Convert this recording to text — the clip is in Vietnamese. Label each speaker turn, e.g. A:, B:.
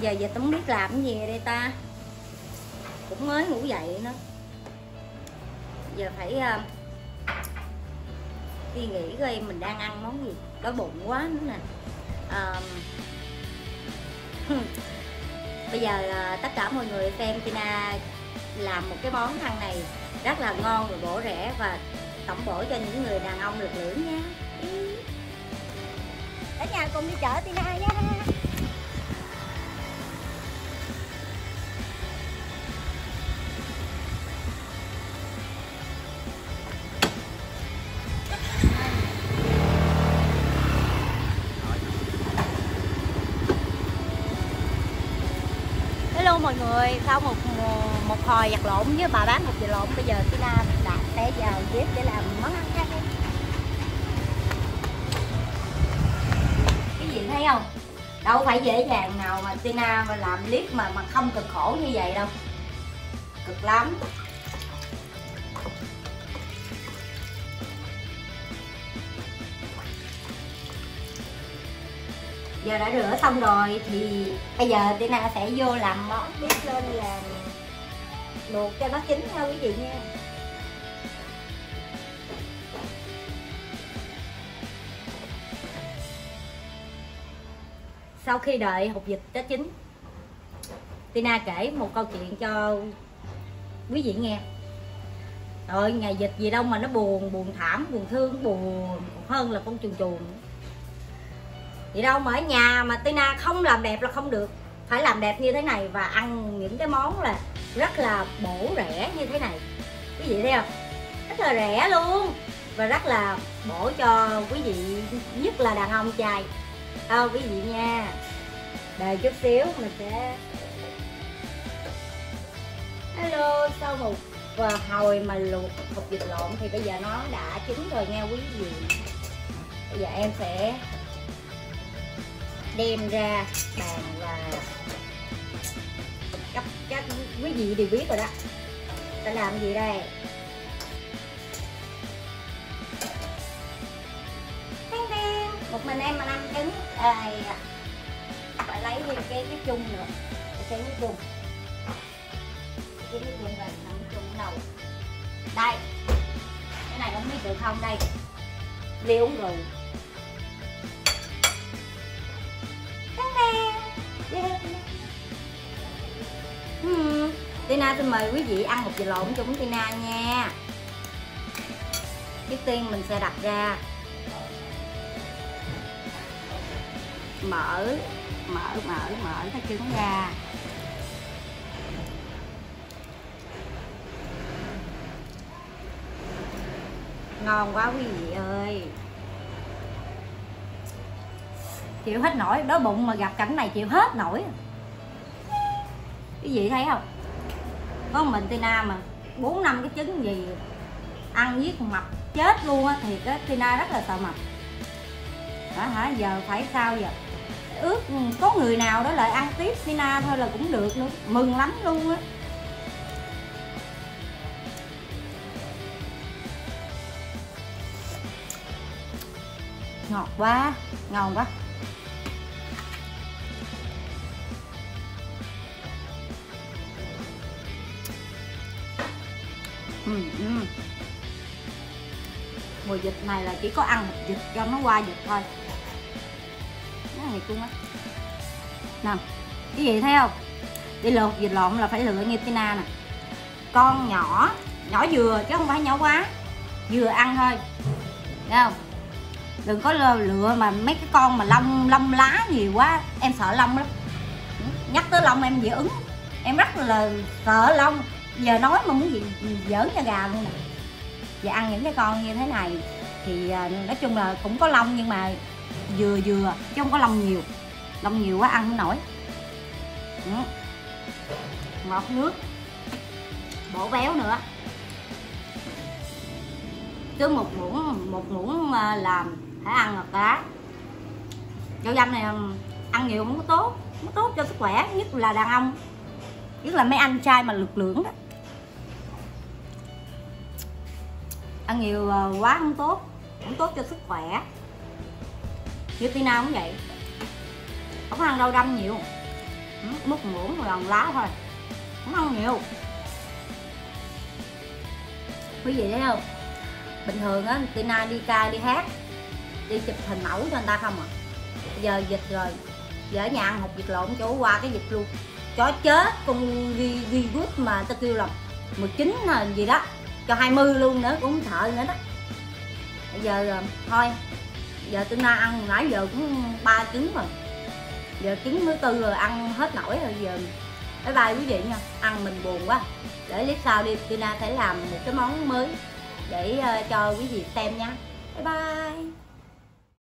A: giờ giờ tôi không biết làm cái gì đây ta? Cũng mới ngủ dậy nữa. Giờ phải ờ, uh, suy nghĩ coi mình đang ăn món gì. Đói bụng quá nữa nè. Uh, bây giờ uh, tất cả mọi người xem Tina làm một cái món ăn này rất là ngon và bổ rẻ và tổng bổ cho những người đàn ông lực lưỡng nha ở nhà cùng đi chợ Tina nha người, sau một một hồi giặt lộn với bà bán một giờ lộn bây giờ Tina đã té vào bếp để làm món ăn khác cái gì thấy không? Đâu phải dễ dàng nào mà Tina mà làm clip mà mà không cực khổ như vậy đâu. Cực lắm. Giờ đã rửa xong rồi thì bây giờ Tina sẽ vô làm món bếp lên là luộc cho nó chín nha quý vị nha. Sau khi đợi hột vịt đã chín, Tina kể một câu chuyện cho quý vị nghe. Rồi ngày dịch gì đâu mà nó buồn buồn thảm, buồn thương, buồn hơn là con chuồn chuồn gì đâu mà ở nhà mà Tina không làm đẹp là không được. Phải làm đẹp như thế này và ăn những cái món là rất là bổ rẻ như thế này. Quý vị thấy không? Rất là rẻ luôn và rất là bổ cho quý vị nhất là đàn ông trai. À, quý vị nha. Đợi chút xíu mình sẽ hello sau một và hồi mà luộc hộp vịt lộn thì bây giờ nó đã chín rồi nha quý vị. Bây giờ em sẽ đem ra bàn và các các quý vị đều biết rồi đó. Ta làm gì đây? Một mình em mà ăn trứng. À, dạ. phải lấy thêm cái cái chung nữa. Cái cái chung. Cái cái chung là nằm chung đầu đây. Cái này không biết được không? Đây. Ly uống rượu. Hmm. Tina xin mời quý vị ăn một vị lộn chung Tina nha Trước tiên mình sẽ đặt ra Mở Mở mở mở cái trứng ra Ngon quá quý vị ơi Chịu hết nổi. Đói bụng mà gặp cảnh này chịu hết nổi. Cái gì thấy không? Có mình Tina mà. Bốn năm cái trứng gì ăn giết mập chết luôn á thì cái Tina rất là sợ mập. Đó hả? Giờ phải sao giờ ước có người nào đó lại ăn tiếp Tina thôi là cũng được nữa. Mừng lắm luôn á. Ngọt quá, ngon quá. Ừ, ừ. này là chỉ có ăn vịt cho nó qua dịch thôi. Nó này chung á nè cái gì thấy không? Đi lột vịt lộn là phải lựa như tina nè. Con nhỏ nhỏ vừa chứ không phải nhỏ quá. Vừa ăn thôi. Thấy không? Đừng có lựa mà mấy cái con mà lông lông lá nhiều quá em sợ lông lắm. Ừ, nhắc tới lông em dị ứng. Em rất là sợ lông giờ nói mà muốn gì giỡn cho gà luôn. Nè và ăn những cái con như thế này thì à, nói chung là cũng có lông nhưng mà vừa vừa, chứ không có lông nhiều. Lông nhiều quá ăn không nổi. Ừ. ngọt nước. Bổ béo nữa. Cứ một muỗng một muỗng à, làm phải ăn ngọt cá rau dăm này à, ăn nhiều không có tốt, không tốt cho sức khỏe, nhất là đàn ông. Nhất là mấy anh trai mà lực lượng đó. Ăn nhiều ờ, quá không tốt không tốt cho sức khỏe. Như tina cũng vậy. Không ăn rau đâm nhiều. Múc muỗng còn lá thôi. Không ăn nhiều. Quý vị thấy không? Bình thường á, Tina đi ca, đi hát, đi chụp hình mẫu cho người ta không à? Giờ dịch rồi. Giờ ở nhà ăn hột vịt lộn chỗ qua cái dịch luôn. Chó chết, con vi virus mà ta kêu là 19 là gì đó cho 20 luôn nữa cũng sợ nữa đó. Bây giờ ờ, thôi, giờ tôi na ăn, nãy giờ cũng ba trứng rồi. Giờ trứng thứ tư rồi, ăn hết nổi rồi giờ. Bye bye quý vị nha, ăn mình buồn quá. Để clip sau đi Tina sẽ làm một cái món mới để ờ, cho quý vị xem nha. Bye bye.